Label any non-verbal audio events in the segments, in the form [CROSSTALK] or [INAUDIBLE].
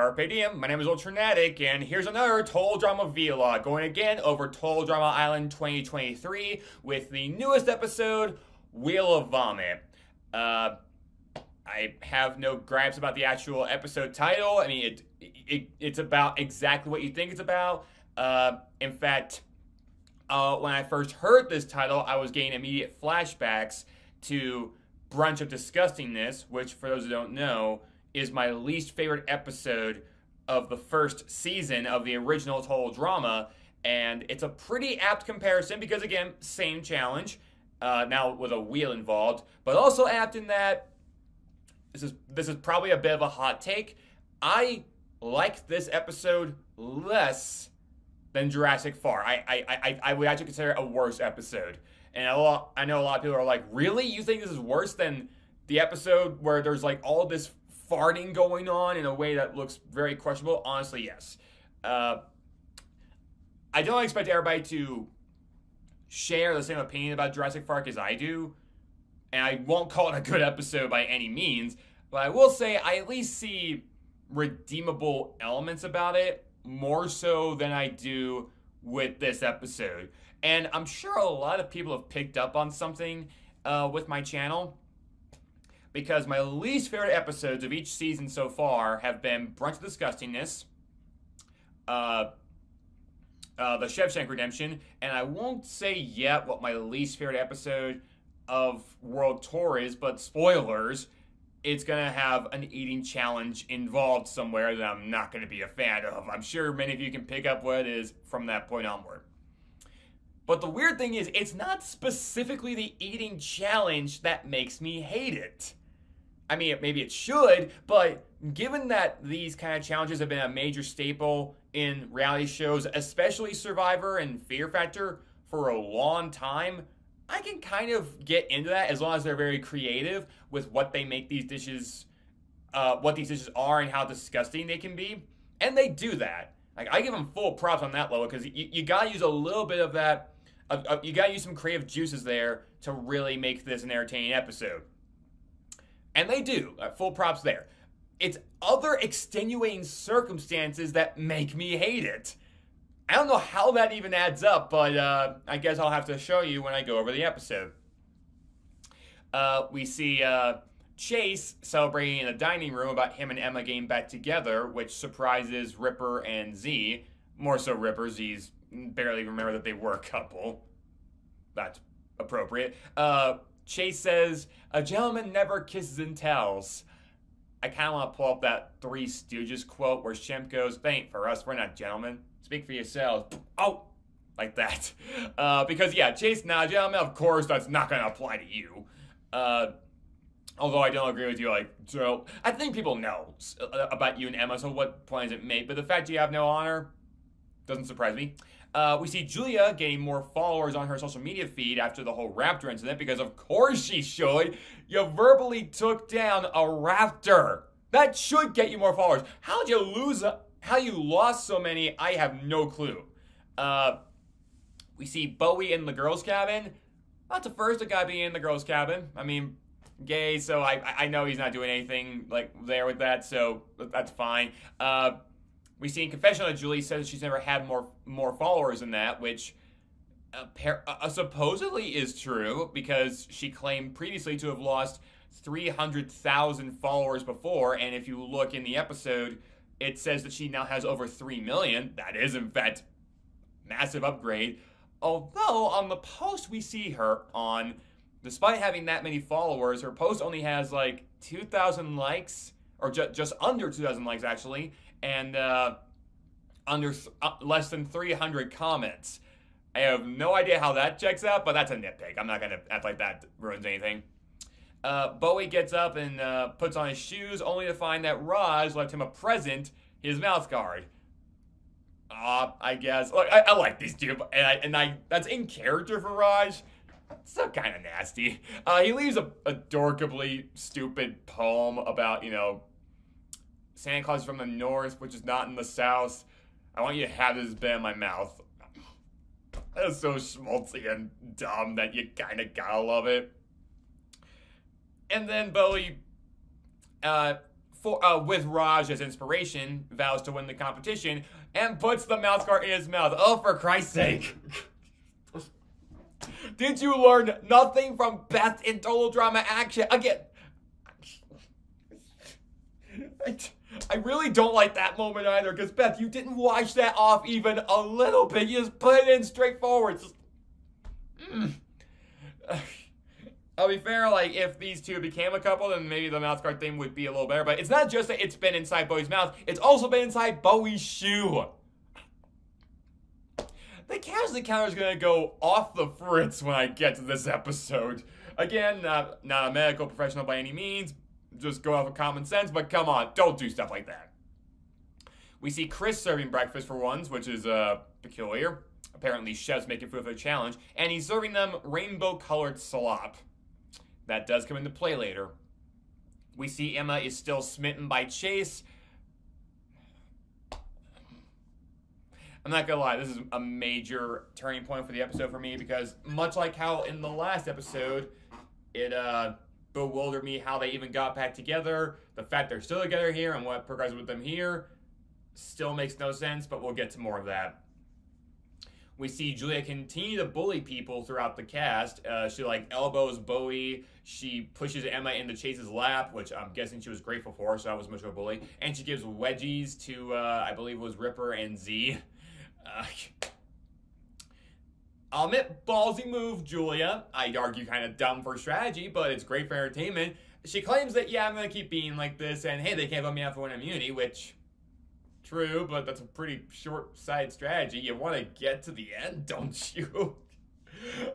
Carpe diem, my name is Ultranatic, and here's another Total Drama vlog, going again over Total Drama Island 2023 with the newest episode, Wheel of Vomit. Uh, I have no gripes about the actual episode title. I mean, it, it it's about exactly what you think it's about. Uh, in fact, uh, when I first heard this title, I was getting immediate flashbacks to Brunch of Disgustingness, which, for those who don't know, is my least favorite episode of the first season of the original Total Drama. And it's a pretty apt comparison because, again, same challenge, uh, now with a wheel involved, but also apt in that this is this is probably a bit of a hot take. I like this episode less than Jurassic Fart. I I, I, I would actually consider it a worse episode. And a lot, I know a lot of people are like, really? You think this is worse than the episode where there's like all this farting going on in a way that looks very questionable? Honestly, yes. Uh, I don't expect everybody to share the same opinion about Jurassic Fart as I do, and I won't call it a good episode by any means, but I will say I at least see redeemable elements about it more so than I do with this episode. And I'm sure a lot of people have picked up on something uh, with my channel because my least favorite episodes of each season so far have been Brunch of Disgustingness, uh, uh, the Redemption, and I won't say yet what my least favorite episode of World Tour is, but spoilers, it's going to have an eating challenge involved somewhere that I'm not going to be a fan of. I'm sure many of you can pick up what it is from that point onward. But the weird thing is, it's not specifically the eating challenge that makes me hate it. I mean, maybe it should, but given that these kind of challenges have been a major staple in reality shows, especially Survivor and Fear Factor, for a long time, I can kind of get into that as long as they're very creative with what they make these dishes, uh, what these dishes are, and how disgusting they can be. And they do that. Like I give them full props on that level because you, you gotta use a little bit of that. Uh, uh, you gotta use some creative juices there to really make this an entertaining episode. And they do. Uh, full props there. It's other extenuating circumstances that make me hate it. I don't know how that even adds up, but uh, I guess I'll have to show you when I go over the episode. Uh, we see uh, Chase celebrating in the dining room about him and Emma getting back together, which surprises Ripper and Z. More so Ripper. Z's barely remember that they were a couple. That's appropriate. Uh, Chase says, A gentleman never kisses and tells. I kind of want to pull up that Three Stooges quote where Shemp goes, They ain't for us, we're not gentlemen. Speak for yourselves. Oh! Like that. [LAUGHS] Uh, because, yeah, Chase, not a gentleman, of course, that's not going to apply to you. Uh, although I don't agree with you, like, so I think people know uh, about you and Emma, so what point is it made? But the fact you have no honor doesn't surprise me. Uh, we see Julia gaining more followers on her social media feed after the whole raptor incident because, of course, she should. You verbally took down a raptor. That should get you more followers. How'd you lose? A, how you lost so many? I have no clue. Uh, we see Bowie in the girls' cabin. Not the first guy being in the girls' cabin. I mean, gay, so I I know he's not doing anything like there with that, so that's fine. Uh, we see in confession that Julie says she's never had more more followers than that, which uh, supposedly is true because she claimed previously to have lost 300,000 followers before, and if you look in the episode, it says that she now has over 3 million. That is, in fact, massive upgrade. Although on the post we see her on, despite having that many followers, her post only has like 2,000 likes, or ju- just under 2,000 likes actually, and uh, under th- uh, less than 300 comments. I have no idea how that checks out, but that's a nitpick. I'm not gonna act like that ruins anything. Uh, Bowie gets up and uh, puts on his shoes, only to find that Raj left him a present, his mouth guard. Uh, I guess. Look, I, I like these two, and I, and I that's in character for Raj. So kind of nasty. Uh, he leaves a adorably stupid poem about you know Santa Claus from the north, which is not in the south. I want you to have this bit in my mouth. That is so schmaltzy and dumb that you kind of gotta love it. And then Bowie uh, for, uh, with Raj as inspiration, vows to win the competition and puts the mouth guard in his mouth. Oh, for Christ's sake. Did you learn nothing from Beth in Total Drama Action? Again, I, really don't like that moment either, because Beth, you didn't wash that off even a little bit. You just put it in straightforward. Just, mm. [SIGHS] I'll be fair, like, if these two became a couple, then maybe the mouth guard thing would be a little better. But it's not just that it's been inside Bowie's mouth, it's also been inside Bowie's shoe. The casualty counter is going to go off the fritz when I get to this episode. Again, not, not a medical professional by any means, just go off of common sense, but come on, don't do stuff like that. We see Chris serving breakfast for ones, which is uh, peculiar. Apparently, chefs making food for a challenge, and he's serving them rainbow colored slop. That does come into play later. We see Emma is still smitten by Chase. I'm not gonna lie, this is a major turning point for the episode for me because much like how in the last episode, it uh bewildered me how they even got back together. The fact they're still together here and what progresses with them here still makes no sense, but we'll get to more of that. We see Julia continue to bully people throughout the cast. Uh, she like elbows Bowie. She pushes Emma into Chase's lap, which I'm guessing she was grateful for, so that was much of a bully. And she gives wedgies to uh, I believe it was Ripper and Z. [LAUGHS] Uh, Um, I'll admit, ballsy move, Julia. I'd argue kind of dumb for strategy, but it's great for entertainment. She claims that, yeah, I'm to keep being like this, and hey, they can't vote me out for win immunity, which, true, but that's a pretty short-sighted strategy. You want to get to the end, [LAUGHS] don't you?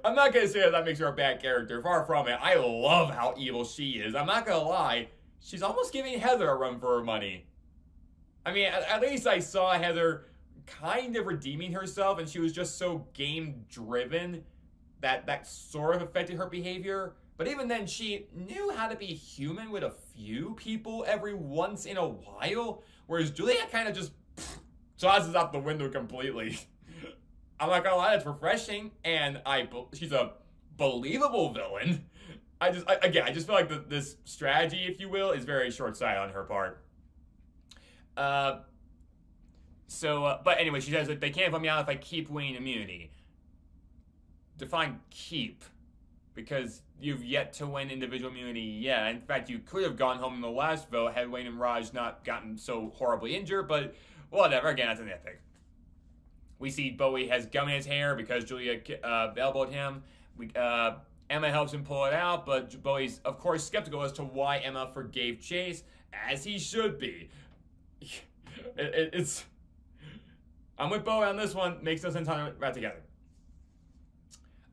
I'm not going to say that that makes her a bad character. Far from it. I love how evil she is. I'm not going to lie. She's almost giving Heather a run for her money. I mean, at, at least I saw Heather kind of redeeming herself and she was just so game driven that that sort of affected her behavior. But even then, she knew how to be human with a few people every once in a while, whereas Juliet kind of just [SNIFFS] tosses out the window completely. [LAUGHS] I'm not gonna lie, it's refreshing, and I she's a believable villain. I just I, again, I just feel like the, this strategy, if you will, is very short sighted on her part. Uh, so, uh, but anyway, she says that they can't put me out if I keep winning immunity. Define keep, because you've yet to win individual immunity. Yeah, in fact, you could have gone home in the last vote had Wayne and Raj not gotten so horribly injured, but whatever. Again, that's an epic. We see Bowie has gum in his hair because Julia uh, elbowed him. We, uh, Emma helps him pull it out, but Bowie's, of course, skeptical as to why Emma forgave Chase, as he should be. [LAUGHS] It, it, it's I'm with Bowie on this one. Makes no sense how right together.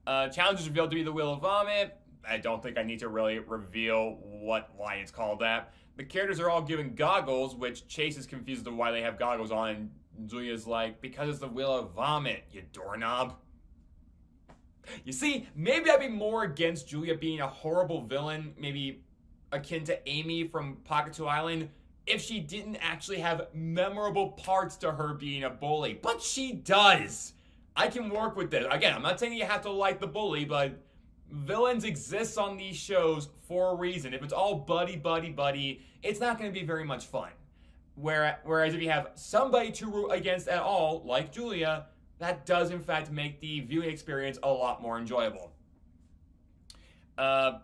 Uh, challenge is revealed to be the Wheel of Vomit. I don't think I need to really reveal what why it's called that. The characters are all given goggles, which Chase is confused as to why they have goggles on, and Julia's like, because it's the Wheel of Vomit, you doorknob. You see, maybe I'd be more against Julia being a horrible villain, maybe akin to Amy from Pahkitew Island, if she didn't actually have memorable parts to her being a bully. But she does. I can work with this. Again, I'm not saying you have to like the bully, but villains exist on these shows for a reason. If it's all buddy, buddy, buddy, it's not going to be very much fun. Whereas if you have somebody to root against at all, like Julia, that does in fact make the viewing experience a lot more enjoyable. Uh,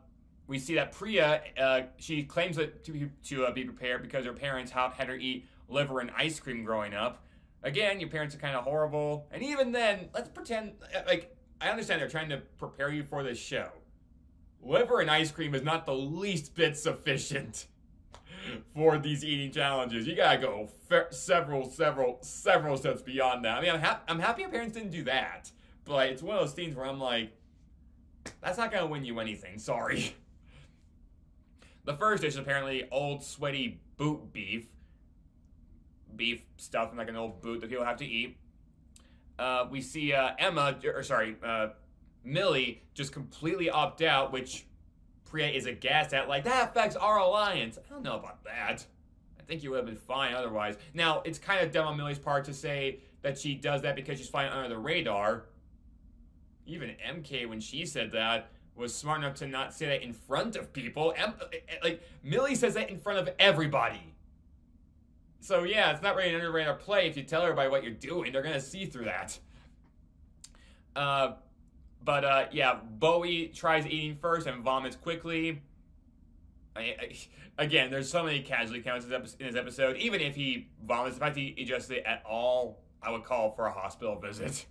we see that Priya, uh, she claims that to be, to uh, be prepared because her parents had her eat liver and ice cream growing up. Again, your parents are kind of horrible. And even then, let's pretend, uh, like, I understand they're trying to prepare you for this show. Liver and ice cream is not the least bit sufficient [LAUGHS] for these eating challenges. You gotta go several, several, several steps beyond that. I mean, I'm, ha- I'm happy your parents didn't do that, but it's one of those things where I'm like, that's not gonna win you anything, sorry. [LAUGHS] The first dish is apparently old sweaty boot beef. Beef stuffed in like an old boot that people have to eat. Uh, we see uh, Emma, or sorry, uh, Millie just completely opt out, which Priya is aghast at. Like, that affects our alliance. I don't know about that. I think you would have been fine otherwise. Now, it's kind of dumb on Millie's part to say that she does that because she's flying under the radar. Even MK, when she said that, was smart enough to not say that in front of people. Em- like Millie says that in front of everybody. So yeah, it's not really an underrated play if you tell everybody what you're doing. They're gonna see through that. Uh, but uh, yeah, Bowie tries eating first and vomits quickly. I, I, again, there's so many casualty counts in this episode. Even if he vomits, fact he adjusts it at all, I would call for a hospital visit.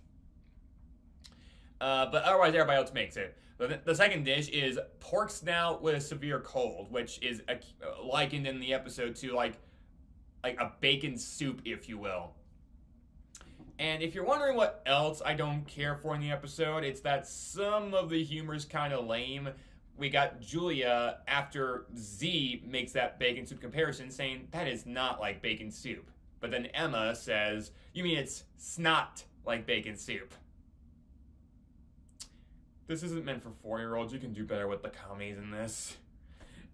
Uh, but otherwise, everybody else makes it. The, second dish is pork snout with a severe cold, which is a, likened in the episode to like like a bacon soup, if you will. And if you're wondering what else I don't care for in the episode, it's that some of the humor is kind of lame. We got Julia after Z makes that bacon soup comparison, saying that is not like bacon soup. But then Emma says, You mean it's snot like bacon soup? This isn't meant for four year olds. You can do better with the commies in this.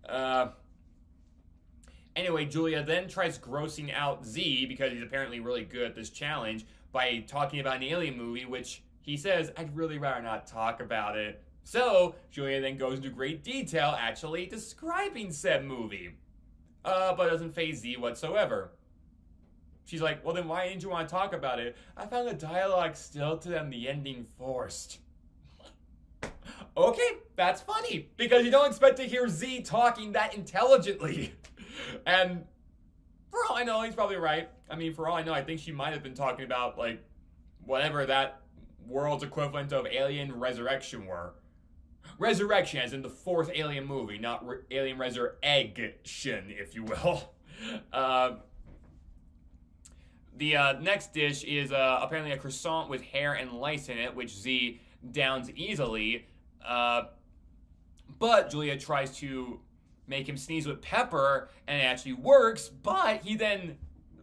Uh, anyway, Julia then tries grossing out Z because he's apparently really good at this challenge by talking about an alien movie, which he says, I'd really rather not talk about it. So, Julia then goes into great detail actually describing said movie. Uh, but doesn't phase Z whatsoever. She's like, well then why didn't you want to talk about it? I found the dialogue still to them the ending forced. Okay, that's funny, because you don't expect to hear Z talking that intelligently. and for all I know, he's probably right. I mean, for all I know, I think she might have been talking about, like, whatever that world's equivalent of Alien Resurrection were. Resurrection, as in the fourth Alien movie, not re- Alien Resurrection, if you will. [LAUGHS] Uh, the uh, next dish is uh, apparently a croissant with hair and lice in it, which Z downs easily. Uh, but Julia tries to make him sneeze with pepper, and it actually works, but he then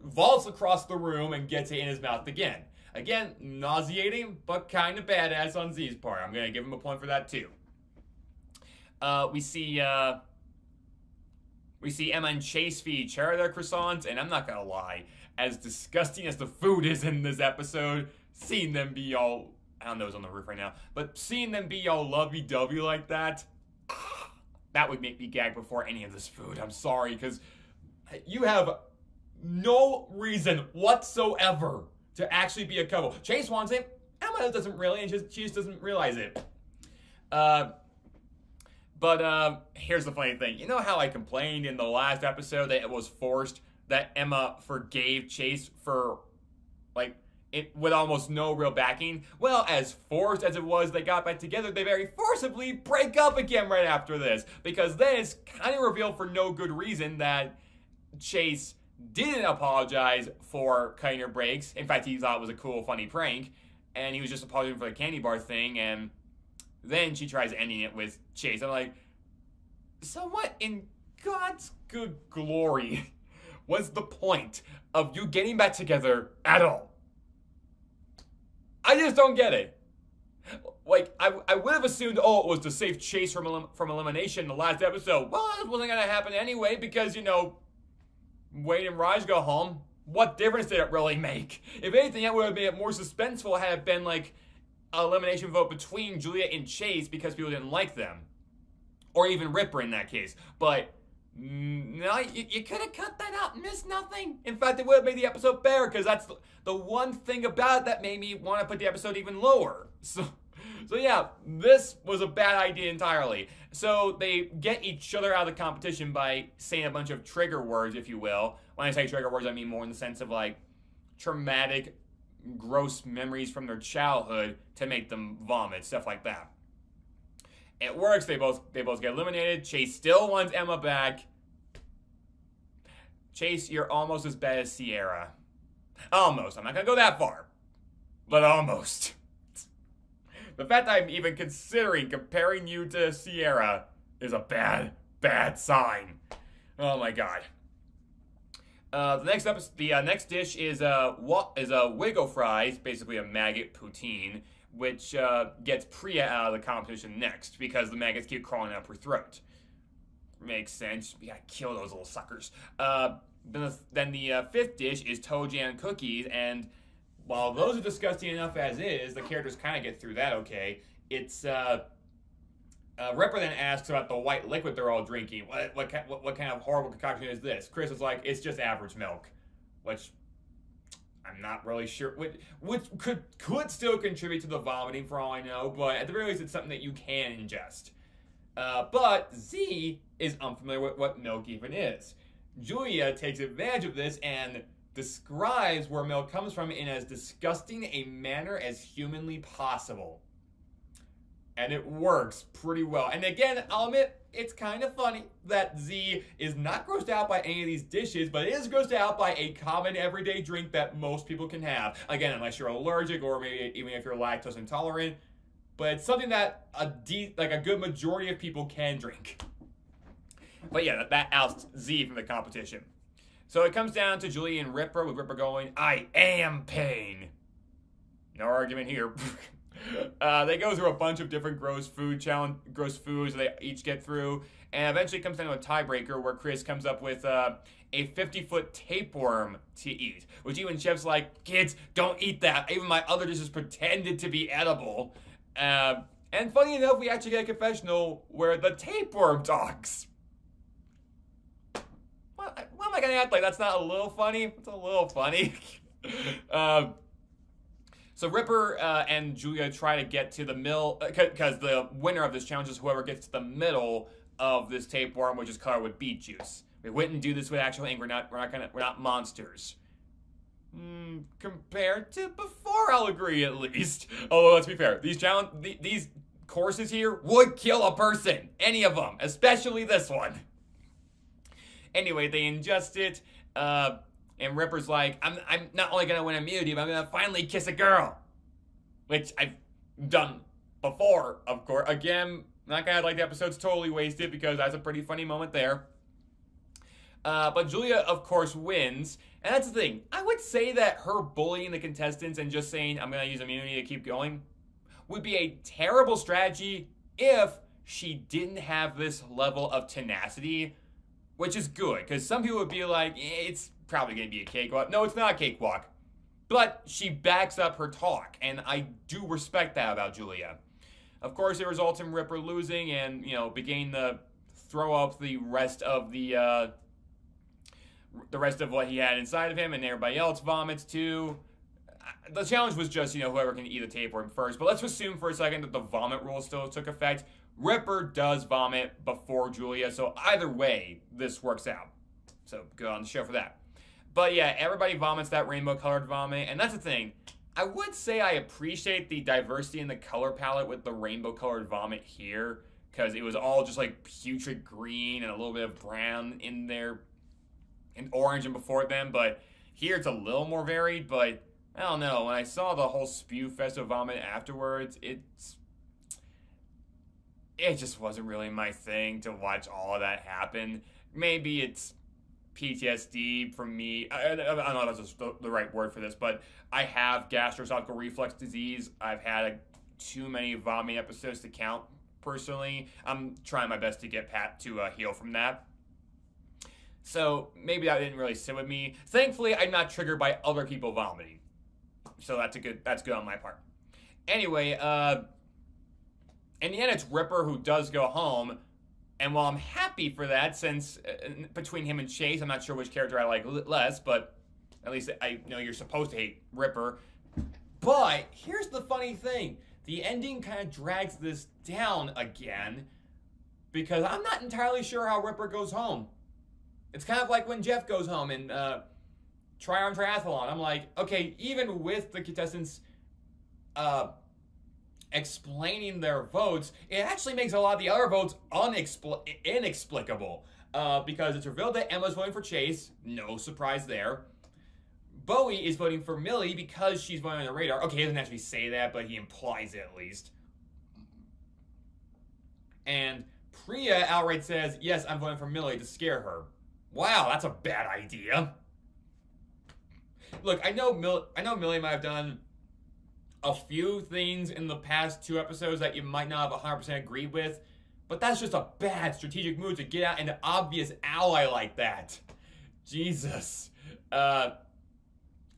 vaults across the room and gets it in his mouth again. Again, nauseating, but kind of badass on Z's part. I'm going to give him a point for that, too. Uh, we see uh, we see Emma and Chase feed other their croissants, and I'm not gonna lie, as disgusting as the food is in this episode, seeing them be all Don't on the roof right now, but seeing them be all lovey-dovey like that, [SIGHS] that would make me gag before any of this food. I'm sorry, because you have no reason whatsoever to actually be a couple. Chase wants it, Emma doesn't really, and just, she just doesn't realize it. Uh, but uh, here's the funny thing. You know how I complained in the last episode that it was forced that Emma forgave Chase for, like, it with almost no real backing? Well, as forced as it was they got back together, they very forcibly break up again right after this. Because then it's kind of revealed for no good reason that Chase didn't apologize for cutting her brakes. In fact, he thought it was a cool, funny prank. And he was just apologizing for the candy bar thing, and then she tries ending it with Chase. I'm like, so what in God's good glory [LAUGHS] was the point of you getting back together at all? I just don't get it. Like, I, I would have assumed, oh, it was to save Chase from, elim- from elimination in the last episode. Well, that wasn't going to happen anyway because, you know, Wayne and Raj go home. What difference did it really make? If anything, that would have made it more suspenseful had it been like, elimination vote between Julia and Chase because people didn't like them. Or even Ripper in that case. But Mm, no, you, you could have cut that out and missed nothing. In fact, it would have made the episode better because that's the, the one thing about it that made me want to put the episode even lower. [LAUGHS] So, so yeah, this was a bad idea entirely. So they get each other out of the competition by saying a bunch of trigger words, if you will. When I say trigger words, I mean more in the sense of like traumatic gross memories from their childhood to make them vomit, stuff like that. It works. They both they both get eliminated. Chase still wants Emma back. Chase, you're almost as bad as Sierra. Almost. I'm not gonna go that far, but almost. [LAUGHS] The fact I'm even considering comparing you to Sierra is a bad, bad sign. Oh my god. Uh, the next episode, the uh, next dish is uh, what is a Wiggle fries, basically a maggot poutine, which uh, gets Priya out of the competition next because the maggots keep crawling up her throat. Makes sense. We gotta kill those little suckers. Uh, then the, then the uh, fifth dish is toe jam cookies, and while those are disgusting enough as is, the characters kind of get through that okay. It's uh, uh, Ripper then asks about the white liquid they're all drinking. What, what, what, what kind of horrible concoction is this? Chris is like, it's just average milk. which I'm not really sure. Which, which could could still contribute to the vomiting for all I know, but at the very least, it's something that you can ingest. Uh, but Z is unfamiliar with what milk even is. Julia takes advantage of this and describes where milk comes from in as disgusting a manner as humanly possible. And it works pretty well. And again, I'll admit, it's kind of funny that Z is not grossed out by any of these dishes, but is grossed out by a common everyday drink that most people can have. Again, unless you're allergic or maybe even if you're lactose intolerant. But it's something that a de- like a good majority of people can drink. But yeah, that, that outs Z from the competition. So it comes down to Julia and Ripper, with Ripper going, I am pain. No argument here. [LAUGHS] uh, they go through a bunch of different gross food challenge, gross foods they each get through, and eventually comes down to a tiebreaker where Chris comes up with uh, a 50 foot tapeworm to eat, which even Chef's like, kids, don't eat that. Even my other dishes pretended to be edible. Uh, and funny enough, we actually get a confessional where the tapeworm talks what, am I gonna act like? That's not a little funny. It's a little funny. um, [LAUGHS] so Ripper uh, and Julia try to get to the middle because uh, the winner of this challenge is whoever gets to the middle of this tapeworm, which is covered with beet juice. We wouldn't do this with actual ink. We're not. We're not gonna. We're not monsters. Mm, compared to before, I'll agree at least. Although let's be fair, these challenge th- these courses here would kill a person. Any of them, especially this one. Anyway, they ingest it, uh, and Ripper's like, I'm, I'm not only gonna win immunity, but I'm gonna finally kiss a girl. Which I've done before, of course. Again, not gonna like the episode's totally wasted because that's a pretty funny moment there. Uh, but Julia, of course, wins. And that's the thing. I would say that her bullying the contestants and just saying, I'm going to use immunity to keep going, would be a terrible strategy if she didn't have this level of tenacity which is good because some people would be like, eh, it's probably going to be a cakewalk. No, it's not a cakewalk. But she backs up her talk, and I do respect that about Julia. Of course, it results in Ripper losing and, you know, beginning to throw up the rest of the, uh, the rest of what he had inside of him, and everybody else vomits too. The challenge was just, you know, whoever can eat the tapeworm first. But let's assume for a second that the vomit rule still took effect. Ripper does vomit before Julia, so either way, this works out. So good on the show for that. But yeah, everybody vomits that rainbow colored vomit, and that's the thing. I would say I appreciate the diversity in the color palette with the rainbow colored vomit here, because it was all just like putrid green and a little bit of brown in there, and orange and before them. But here it's a little more varied. But I don't know. When I saw the whole spew fest of vomit afterwards, it's it just wasn't really my thing to watch all of that happen. Maybe it's PTSD from me. I, I, don't know if that's the, right word for this, but I have gastroesophageal reflux disease. I've had a, too many vomiting episodes to count personally. I'm trying my best to get Pat to uh, heal from that. So maybe that didn't really sit with me. Thankfully, I'm not triggered by other people vomiting. So that's a good that's good on my part. Anyway, uh, in the end, it's Ripper who does go home. And while I'm happy for that, since uh, between him and Chase, I'm not sure which character I like less, but at least I know you're supposed to hate Ripper. But here's the funny thing the ending kind of drags this down again because I'm not entirely sure how Ripper goes home. It's kind of like when Geoff goes home in uh, Tri-Armed Triathlon. I'm like, okay, even with the contestants uh, explaining their votes, it actually makes a lot of the other votes unexpl- inexplicable. Uh, because it's revealed that Emma's voting for Chase. No surprise there. Bowie is voting for Millie because she's voting on the radar. Okay, he doesn't actually say that, but he implies it at least. And Priya outright says, Yes, I'm voting for Millie to scare her. Wow, that's a bad idea. Look, I know Mil- I know Millie might have done a few things in the past two episodes that you might not have 100% agreed with, but that's just a bad strategic move to get out an obvious ally like that. Jesus. Uh,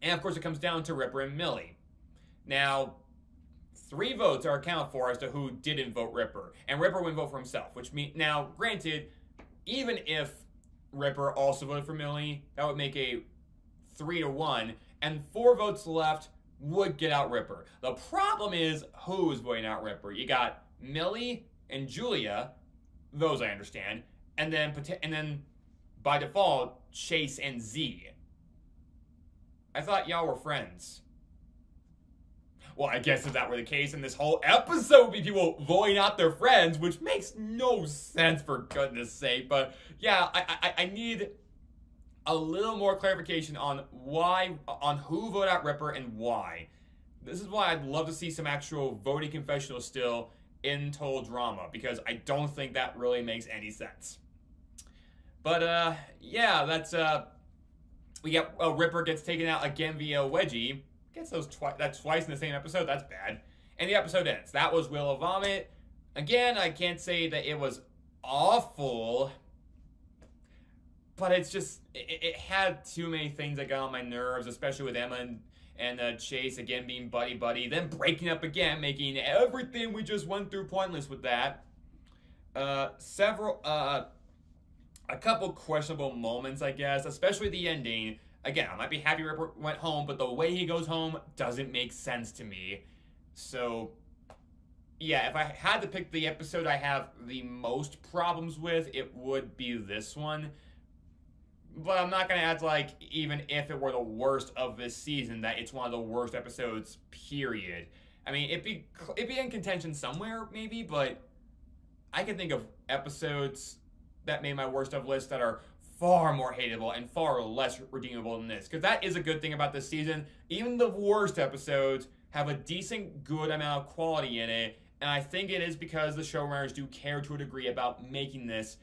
and of course, it comes down to Ripper and Millie. Now, three votes are accounted for as to who didn't vote Ripper, and Ripper wouldn't vote for himself. Which means now, granted, even if Ripper also voted for Millie, that would make a three to one, and four votes left would get out Ripper. The problem is who's voting out Ripper. You got Millie and Julia, those I understand, and then and then by default Chase and Z. I thought y'all were friends. Well, I guess if that were the case, and this whole episode would be people voting out their friends, which makes no sense for goodness sake. But yeah, I, I, I need a little more clarification on why, on who voted out Ripper and why. This is why I'd love to see some actual voting confessional still in Total Drama, because I don't think that really makes any sense. But uh, yeah, that's uh, we get uh, Ripper gets taken out again via Wedgie. Gets those twice. That's twice in the same episode. That's bad. And the episode ends. That was Wheel of Vomit. Again, I can't say that it was awful, but it's just it, it had too many things that got on my nerves, especially with Emma and and uh, Chase again being buddy buddy, then breaking up again, making everything we just went through pointless with that. Uh, several, uh, a couple questionable moments, I guess, especially the ending. Again, I might be happy Ripper went home, but the way he goes home doesn't make sense to me. So, yeah, if I had to pick the episode I have the most problems with, it would be this one. But I'm not going to act like, even if it were the worst of this season, that it's one of the worst episodes, period. I mean, it'd be, it'd be in contention somewhere, maybe, but I can think of episodes that made my worst of list that are far more hateable and far less redeemable than this. Because that is a good thing about this season. Even the worst episodes have a decent, good amount of quality in it. And I think it is because the showrunners do care to a degree about making this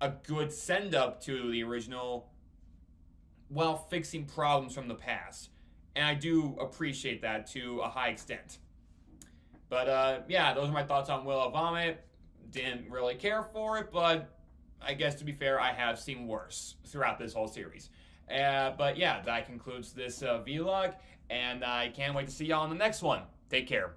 a good send up to the original while fixing problems from the past. And I do appreciate that to a high extent. But uh, yeah, those are my thoughts on Wheel of Vomit. Didn't really care for it, but I guess to be fair, I have seen worse throughout this whole series. Uh, but yeah, that concludes this uh, vlog, and I can't wait to see y'all in the next one. Take care.